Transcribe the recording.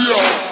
melhor.